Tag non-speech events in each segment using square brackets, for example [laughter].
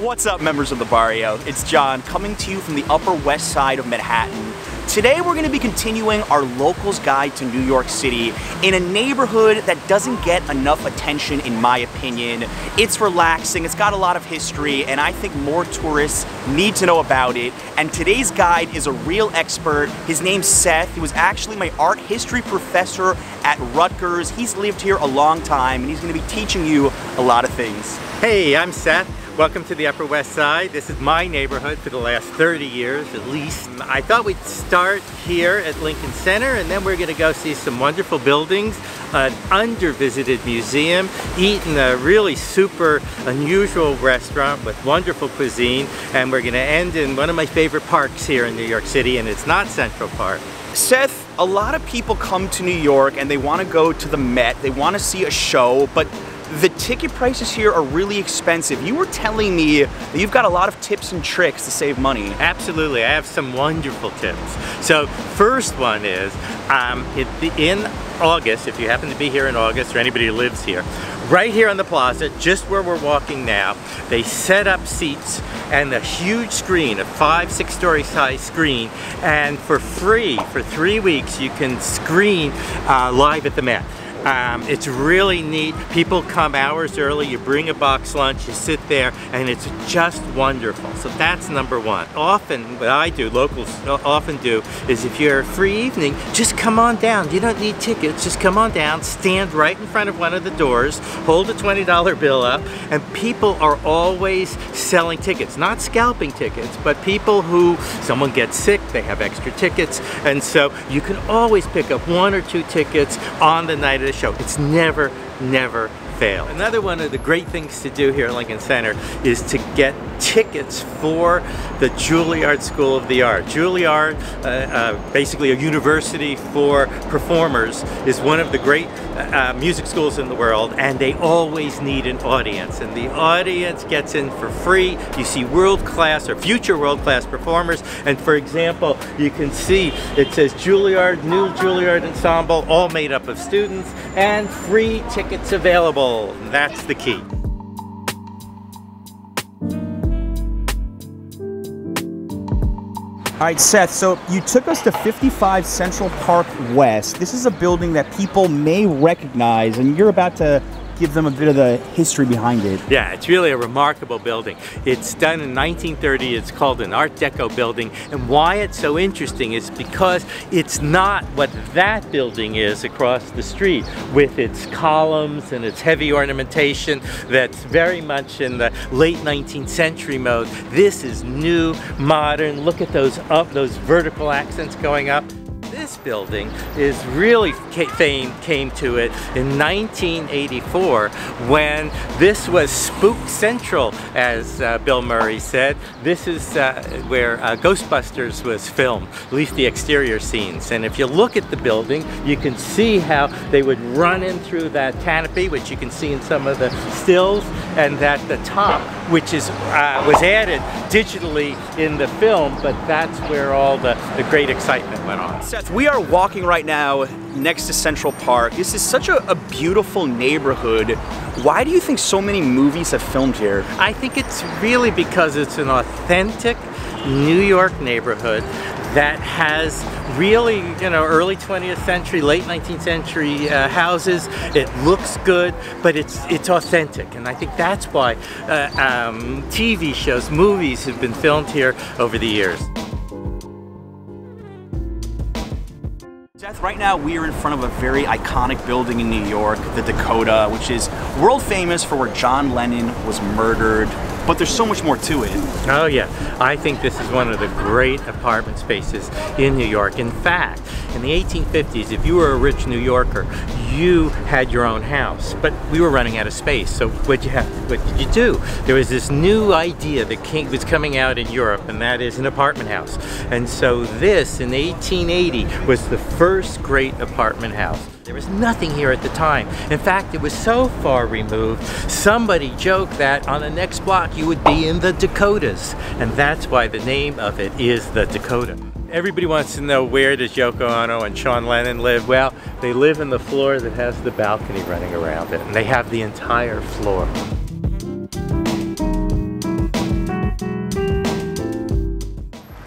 What's up, members of the barrio? It's Jon coming to you from the Upper West Side of Manhattan. Today, we're going to be continuing our locals guide to New York City in a neighborhood that doesn't get enough attention, in my opinion. It's relaxing, it's got a lot of history, and I think more tourists need to know about it. And today's guide is a real expert. His name's Seth. He was actually my art history professor at Rutgers. He's lived here a long time, and he's going to be teaching you a lot of things. Hey, I'm Seth. Welcome to the Upper West Side. This is my neighborhood for the last 30 years at least. I thought we'd start here at Lincoln Center and then we're going to go see some wonderful buildings, an under-visited museum, eat in a really super unusual restaurant with wonderful cuisine, and we're going to end in one of my favorite parks here in New York City, and it's not Central Park. Seth, a lot of people come to New York and they want to go to the Met, they want to see a show, but the ticket prices here are really expensive. You were telling me that you've got a lot of tips and tricks to save money. Absolutely, I have some wonderful tips. So first one is, um, in August, if you happen to be here in August or anybody who lives here, right here on the plaza, just where we're walking now, they set up seats and a huge screen, a five, six story size screen, and for free, for three weeks, you can screen uh, live at the Met. Um, it's really neat. People come hours early, you bring a box lunch, you sit there, and it's just wonderful. So that's number one. Often, what I do, locals often do, is if you're a free evening, just come on down. You don't need tickets, just come on down, stand right in front of one of the doors, hold a $20 bill up, and people are always selling tickets. Not scalping tickets, but people who, someone gets sick, they have extra tickets, and so you can always pick up one or two tickets on the night of the show. It's never, never fail. Another one of the great things to do here at Lincoln Center is to get tickets for the Juilliard School of the Art. Juilliard, uh, uh, basically a university for performers, is one of the great uh, music schools in the world and they always need an audience and the audience gets in for free. You see world-class or future world-class performers and for example you can see it says Juilliard, New Juilliard Ensemble, all made up of students and free tickets available. That's the key. All right, Seth, so you took us to 55 Central Park West. This is a building that people may recognize, and you're about to give them a bit of the history behind it. Yeah, it's really a remarkable building. It's done in 1930. It's called an Art Deco building. And why it's so interesting is because it's not what that building is across the street with its columns and its heavy ornamentation that's very much in the late 19th century mode. This is new, modern. Look at those up, those vertical accents going up this building is really fame came to it in 1984 when this was Spook Central, as uh, Bill Murray said. This is uh, where uh, Ghostbusters was filmed, at least the exterior scenes. And if you look at the building, you can see how they would run in through that canopy, which you can see in some of the stills, and that the top, which is uh, was added digitally in the film, but that's where all the, the great excitement went on. Seth, we are walking right now next to Central Park. This is such a, a, beautiful neighborhood. Why do you think so many movies have filmed here? I think it's really because it's an authentic New York neighborhood that has really, you know, early 20th century, late 19th century uh, houses. It looks good, but it's it's authentic, and I think that's why uh, um, TV shows, movies have been filmed here over the years. Seth, right now we are in front of a very iconic building in New York, the Dakota, which is world famous for where John Lennon was murdered, but there's so much more to it. Oh yeah, I think this is one of the great apartment spaces in New York. In fact, in the 1850s, if you were a rich New Yorker, you had your own house, but we were running out of space. So what you have, what did you do? There was this new idea that came, was coming out in Europe, and that is an apartment house. And so this, in 1880, was the first great apartment house. There was nothing here at the time. In fact, it was so far removed, somebody joked that on the next block you would be in the Dakotas. And that's why the name of it is the Dakota. Everybody wants to know where does Yoko Ono and Sean Lennon live? Well, they live in the floor that has the balcony running around it, and they have the entire floor.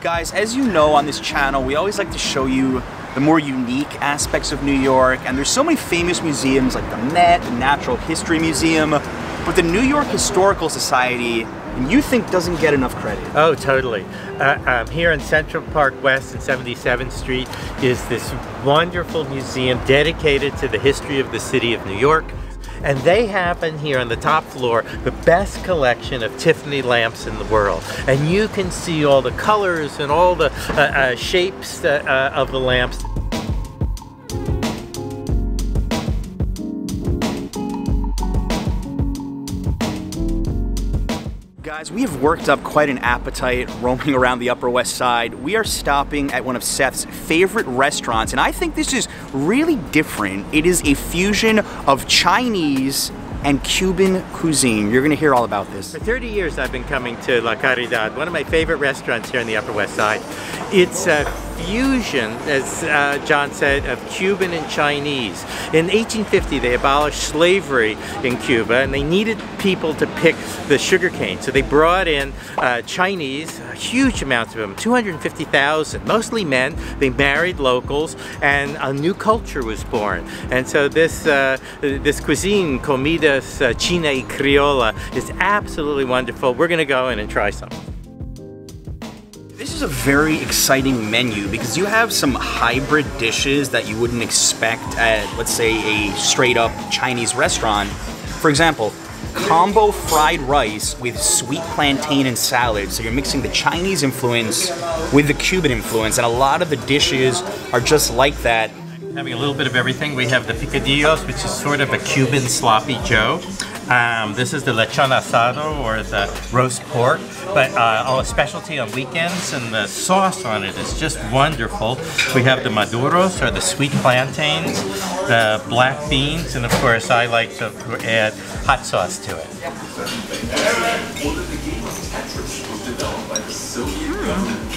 Guys, as you know on this channel, we always like to show you the more unique aspects of New York, and there's so many famous museums like the Met, the Natural History Museum, but the New York Historical Society, and you think doesn't get enough credit. Oh, totally. Uh, um, here in Central Park West and 77th Street is this wonderful museum dedicated to the history of the city of New York. And they have in here on the top floor the best collection of Tiffany lamps in the world. And you can see all the colors and all the uh, uh, shapes uh, uh of the lamps. We have worked up quite an appetite roaming around the Upper West Side. We are stopping at one of Seth's favorite restaurants, and I think this is really different. It is a fusion of Chinese and Cuban cuisine. You're gonna hear all about this. For 30 years I've been coming to La Caridad, one of my favorite restaurants here in the Upper West Side. It's a fusion, as uh, Jon said, of Cuban and Chinese. In 1850 they abolished slavery in Cuba and they needed people to pick the sugar cane. So they brought in uh, Chinese, huge amounts of them, 250,000, mostly men. They married locals and a new culture was born. And so this, uh, this cuisine, comida uh, China y Criolla is absolutely wonderful. We're gonna go in and try some. A very exciting menu because you have some hybrid dishes that you wouldn't expect at, let's say, a straight up Chinese restaurant. For example, combo fried rice with sweet plantain and salad. So you're mixing the Chinese influence with the Cuban influence, and a lot of the dishes are just like that having a little bit of everything. We have the picadillos, which is sort of a Cuban sloppy joe. Um, this is the lechon asado, or the roast pork, but uh, a specialty on weekends, and the sauce on it is just wonderful. We have the maduros, or the sweet plantains, the black beans, and of course I like to add hot sauce to it. Mm.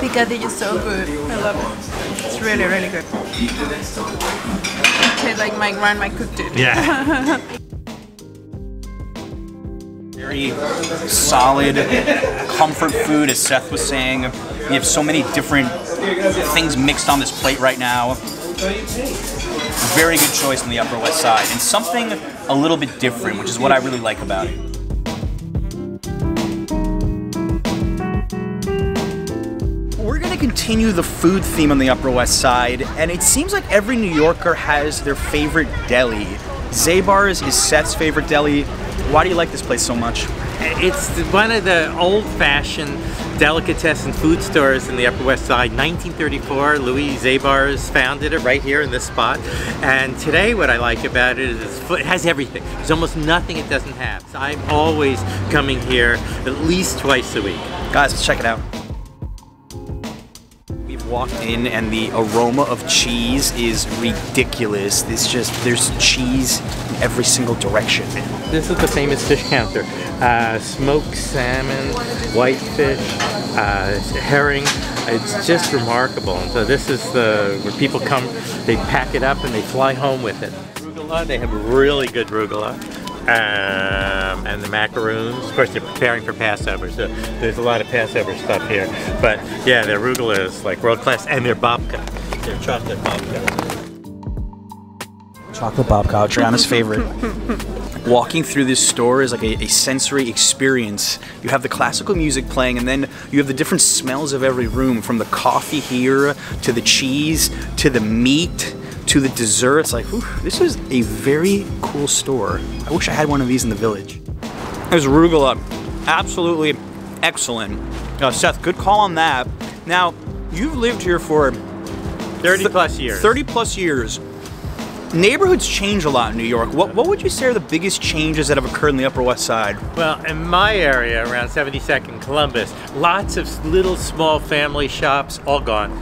Picadillo is so good. I love it. It's really, really good. It Tastes like my grandma cooked it. Yeah. [laughs] Very solid comfort food, as Seth was saying. You have so many different things mixed on this plate right now. Very good choice on the Upper West Side, and something a little bit different, which is what I really like about it. We're going to continue the food theme on the Upper West Side, and it seems like every New Yorker has their favorite deli. Zabar's is Seth's favorite deli. Why do you like this place so much? It's one of the old-fashioned delicatessen food stores in the Upper West Side. 1934, Louis Zabar's founded it right here in this spot. And today what I like about it is it has everything. There's almost nothing it doesn't have. So I'm always coming here at least twice a week. Guys, let's check it out walked in and the aroma of cheese is ridiculous. It's just, there's cheese in every single direction. This is the famous fish counter. Uh, smoked salmon, whitefish, uh, herring. It's just remarkable. And so this is the, where people come, they pack it up and they fly home with it. Arugula, they have really good arugula um, and the macaroons. Of course, they're preparing for Passover, so there's a lot of Passover stuff here. But yeah, their arugula is like world class, and their babka, their chocolate babka. Chocolate babka, Adriana's favorite. [laughs] Walking through this store is like a, a, sensory experience. You have the classical music playing, and then you have the different smells of every room, from the coffee here to the cheese to the meat to the desserts. Like, whew, this is a very cool store. I wish I had one of these in the village. There's arugula, absolutely excellent. Uh, Seth, good call on that. Now, you've lived here for 30 plus years. 30 plus years. Neighborhoods change a lot in New York. What, what would you say are the biggest changes that have occurred in the Upper West Side? Well, in my area, around 72nd Columbus, lots of little small family shops, all gone.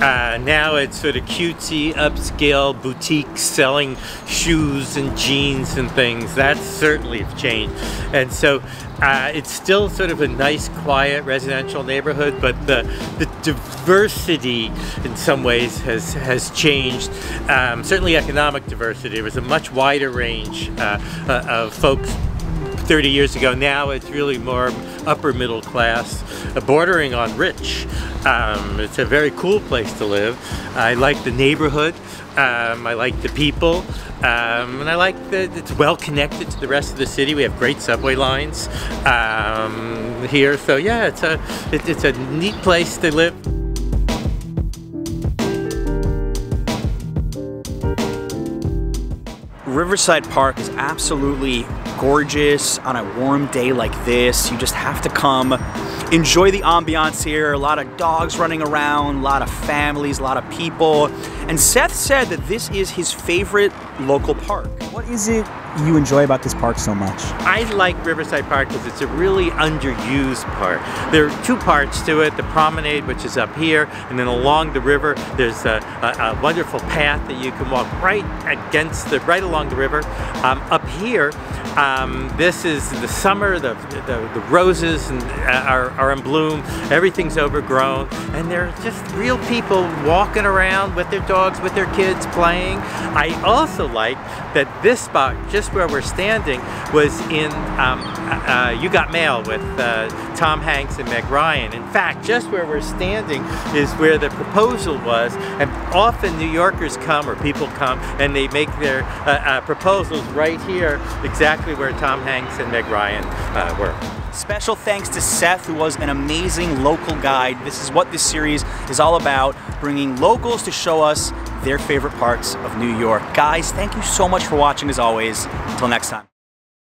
Uh, now it's sort of cutesy, upscale boutiques selling shoes and jeans and things. That's certainly changed. And so uh, it's still sort of a nice, quiet residential neighborhood, but the, the diversity in some ways has, has changed. Um, certainly economic diversity. There was a much wider range uh, uh, of folks 30 years ago. Now it's really more upper middle class. bordering on rich. Um, it's a very cool place to live. I like the neighborhood. Um, I like the people. Um, and I like that it's well connected to the rest of the city. We have great subway lines um, here. So yeah, it's a, it, it's a neat place to live. Riverside Park is absolutely gorgeous on a warm day like this. You just have to come enjoy the ambiance here. A lot of dogs running around, a lot of families, a lot of people. And Seth said that this is his favorite local park. What is it you enjoy about this park so much? I like Riverside Park because it's a really underused park. There are two parts to it, the promenade, which is up here, and then along the river, there's a, a, a wonderful path that you can walk right against the, right along the river. Um, up here, um, this is the summer, the, the, the roses and, uh, are, are in bloom, everything's overgrown, and there are just real people walking around with their dogs, with their kids playing. I also like that this spot, just where we're standing, was in um, uh, You Got Mail with uh, Tom Hanks and Meg Ryan. In fact, just where we're standing is where the proposal was, and often New Yorkers come or people come and they make their uh, uh proposals right here, exactly where Tom Hanks and Meg Ryan uh, were. Special thanks to Seth, who was an amazing local guide. This is what this series is all about, bringing locals to show us their favorite parts of New York. Guys, thank you so much for watching as always. Until next time.